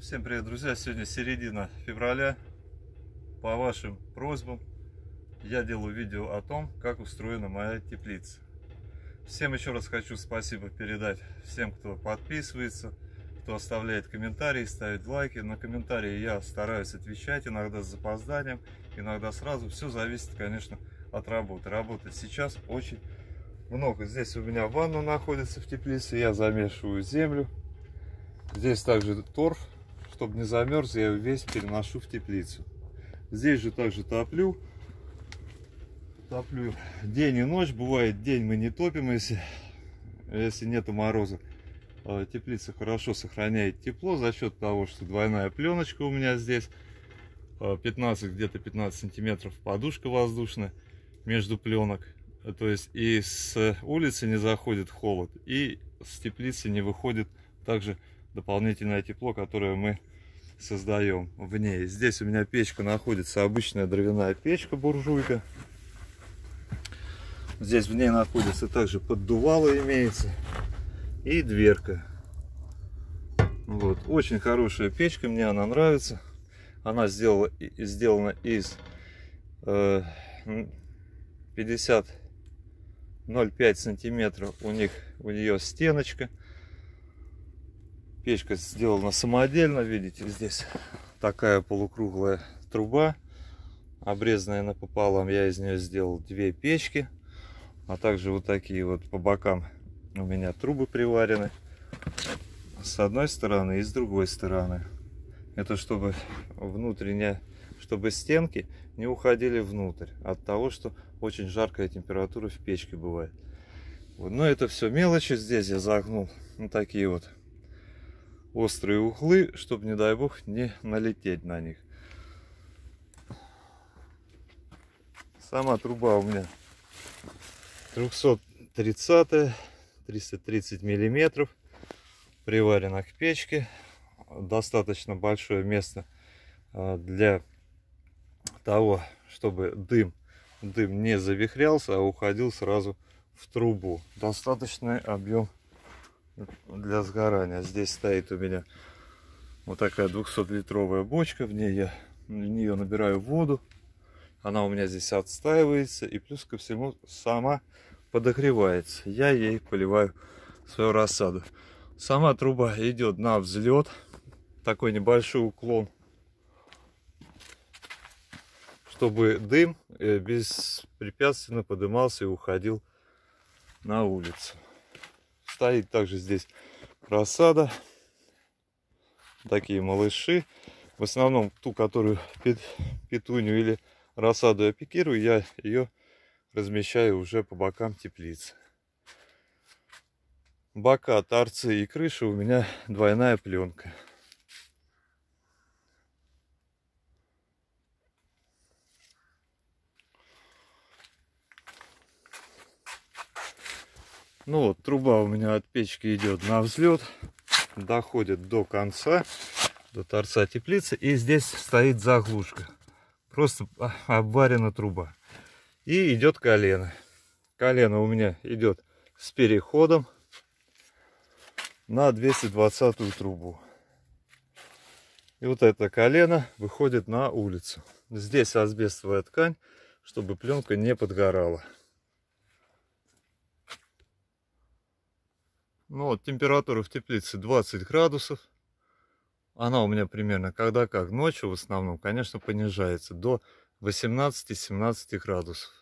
Всем привет, друзья! Сегодня середина февраля. По вашим просьбам я делаю видео о том, как устроена моя теплица. Всем еще раз хочу спасибо передать всем, кто подписывается, кто оставляет комментарии, ставит лайки. На комментарии я стараюсь отвечать, иногда с запозданием, иногда сразу. Все зависит, конечно, от работы. Работы сейчас очень много. Здесь у меня ванна находится в теплице, я замешиваю землю. Здесь также торф, чтобы не замерз, я весь переношу в теплицу. Здесь же также топлю. Топлю день и ночь. Бывает день мы не топим, если, если нету мороза. А теплица хорошо сохраняет тепло за счет того, что двойная пленочка у меня здесь. 15, а где-то 15 сантиметров подушка воздушная между пленок. То есть и с улицы не заходит холод, и с теплицы не выходит также дополнительное тепло, которое мы создаем в ней. Здесь у меня печка находится, обычная дровяная печка, буржуйка. Здесь в ней находится также поддувало имеется и дверка. Вот, очень хорошая печка, мне она нравится. Она сделала, сделана из э, 50 0,5 сантиметров у них у нее стеночка Печка сделана самодельно, видите, здесь такая полукруглая труба, обрезанная напополам. Я из нее сделал две печки, а также вот такие вот по бокам у меня трубы приварены. С одной стороны и с другой стороны. Это чтобы внутренняя, чтобы стенки не уходили внутрь от того, что очень жаркая температура в печке бывает. Вот. Но это все мелочи. Здесь я загнул вот такие вот острые углы, чтобы, не дай бог, не налететь на них. Сама труба у меня 330 330 миллиметров приварена к печке достаточно большое место а, для того чтобы дым дым не завихрялся а уходил сразу в трубу достаточный объем для сгорания. Здесь стоит у меня вот такая 200-литровая бочка. В ней я в нее набираю воду. Она у меня здесь отстаивается. И плюс ко всему сама подогревается. Я ей поливаю свою рассаду. Сама труба идет на взлет. Такой небольшой уклон. Чтобы дым э, беспрепятственно подымался и уходил на улицу. Стоит также здесь рассада. Такие малыши. В основном ту, которую петунью или рассаду я пикирую, я ее размещаю уже по бокам теплицы. Бока, торцы и крыша у меня двойная пленка. Ну вот, труба у меня от печки идет на взлет, доходит до конца, до торца теплицы. И здесь стоит заглушка. Просто обварена труба. И идет колено. Колено у меня идет с переходом на 220 трубу. И вот это колено выходит на улицу. Здесь асбестовая ткань, чтобы пленка не подгорала. Ну вот, температура в теплице 20 градусов. Она у меня примерно, когда как, ночью в основном, конечно, понижается до 18-17 градусов.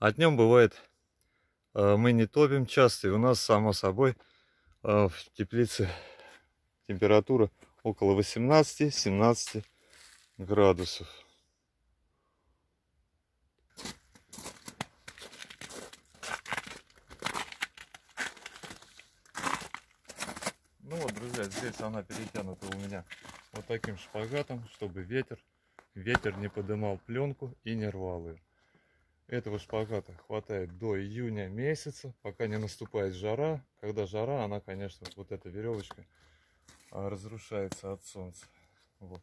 А днем бывает, э, мы не топим часто, и у нас, само собой, э, в теплице температура около 18-17 градусов. Ну вот, друзья, здесь она перетянута у меня вот таким шпагатом, чтобы ветер, ветер не подымал пленку и не рвал ее. Этого шпагата хватает до июня месяца, пока не наступает жара. Когда жара, она, конечно, вот эта веревочка а, разрушается от солнца. Вот.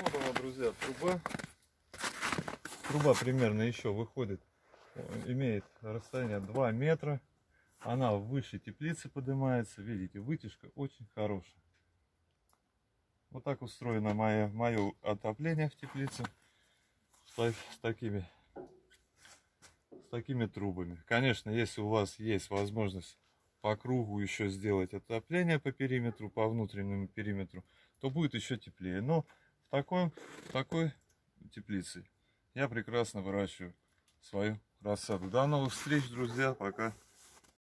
Вот она, друзья, труба. Труба примерно еще выходит, имеет расстояние 2 метра. Она выше теплицы поднимается. Видите, вытяжка очень хорошая. Вот так устроено мое, мое отопление в теплице. С, с такими с такими трубами. Конечно, если у вас есть возможность по кругу еще сделать отопление по периметру, по внутреннему периметру, то будет еще теплее. Но такой, такой теплице я прекрасно выращиваю свою рассаду. До новых встреч, друзья. Пока.